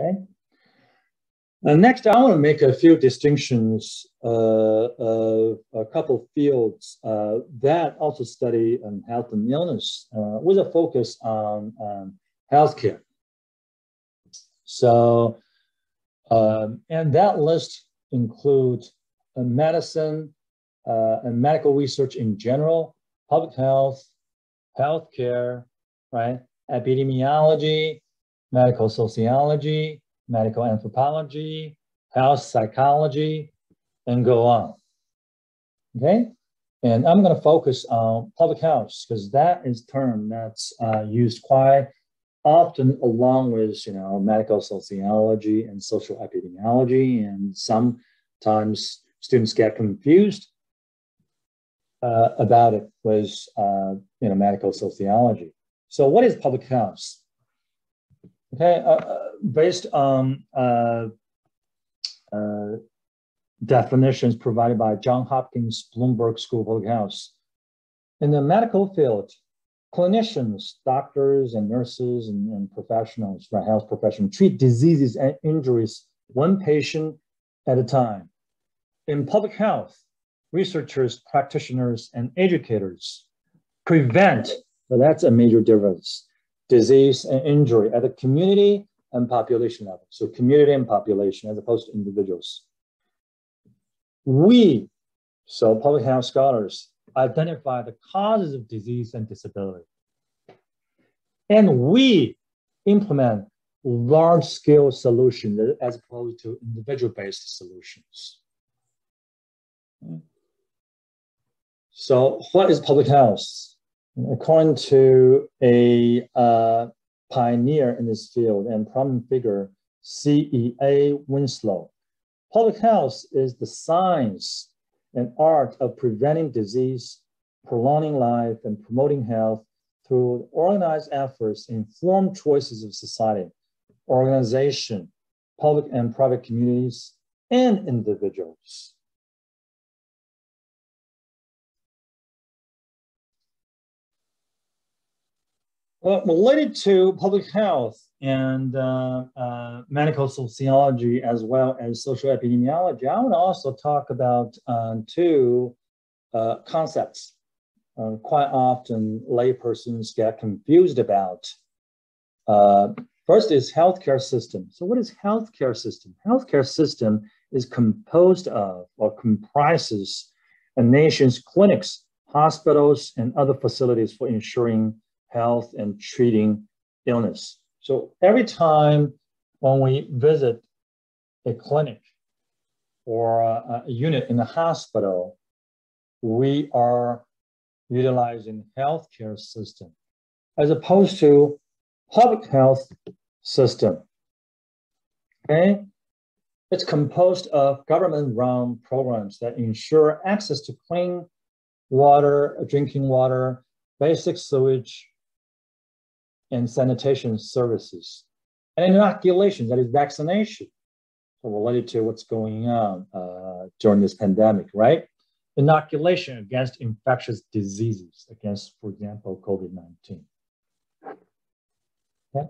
Okay. Uh, next, I want to make a few distinctions uh, of a couple fields uh, that also study um, health and illness uh, with a focus on um, healthcare. So, um, and that list includes uh, medicine uh, and medical research in general, public health, healthcare, right? Epidemiology, medical sociology, medical anthropology, health psychology, and go on. Okay? And I'm going to focus on public health because that is term that's uh, used quite often along with you know medical sociology and social epidemiology, and sometimes students get confused uh, about it with uh, you know medical sociology. So, what is public health? Okay, uh, uh based on uh, uh, definitions provided by John Hopkins Bloomberg School of Public Health. In the medical field, clinicians, doctors and nurses and, and professionals, right, health professionals, treat diseases and injuries one patient at a time. In public health, researchers, practitioners, and educators prevent, so that's a major difference, disease and injury at the community and population level. So community and population as opposed to individuals. We, so public health scholars, identify the causes of disease and disability. And we implement large scale solutions as opposed to individual based solutions. So, what is public health? According to a uh, pioneer in this field and prominent figure, C.E.A. Winslow, public health is the science and art of preventing disease, prolonging life, and promoting health through organized efforts, informed choices of society, organization, public and private communities, and individuals. Well, related to public health and uh, uh, medical sociology as well as social epidemiology, I would also talk about uh, two concepts. Uh, quite often, laypersons get confused about. Uh, first is healthcare system. So, what is healthcare system? Healthcare system is composed of or comprises a nation's clinics, hospitals, and other facilities for ensuring health and treating illness. So every time when we visit a clinic or a, a unit in the hospital, we are utilizing healthcare system as opposed to public health system. Okay, it's composed of government-run programs that ensure access to clean water, drinking water, basic sewage, and sanitation services. And inoculation, that is vaccination, related to what's going on uh, during this pandemic, right? Inoculation against infectious diseases, against, for example, COVID 19. Okay.